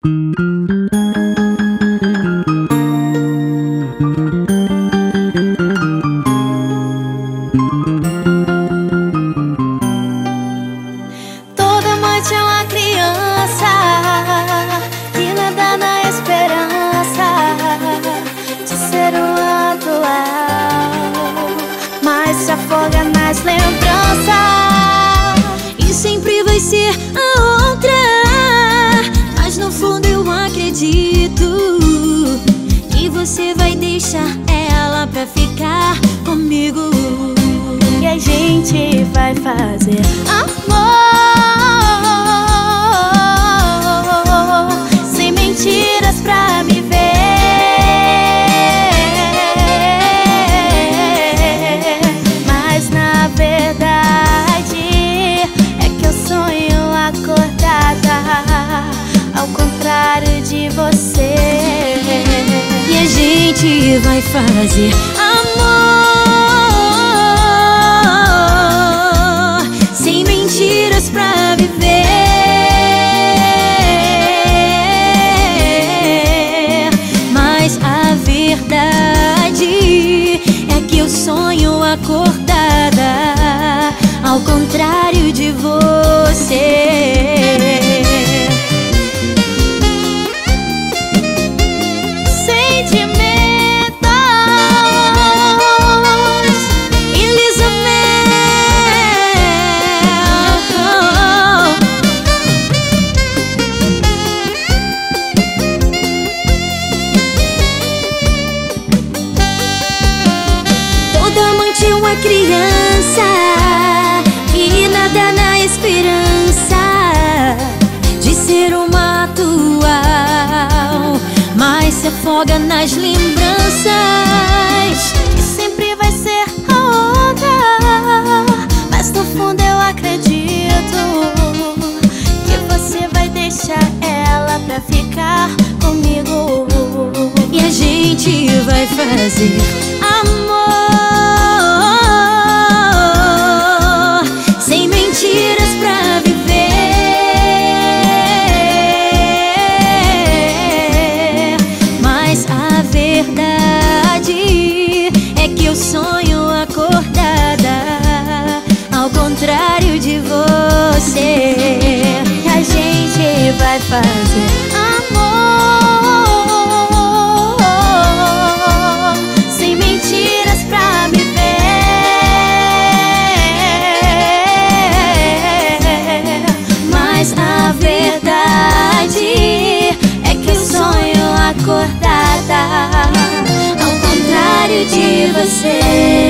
Toda noite é uma criança acredito que você vai deixar ela pra ficar comigo. E a gente vai fazer amor de você. E a gente vai fazer amor sem mentiras pra viver. Mas a verdade é que eu sonho acordada, ao contrário de você. Criança Que nada na esperança De ser uma atual Mas se afoga nas lembranças E sempre vai ser a outra. Mas no fundo eu acredito Que você vai deixar ela pra ficar comigo. E a gente vai fazer amor vai fazer amor sem mentiras pra me ver. Mas a verdade é que eu sonho acordada, ao contrário de você.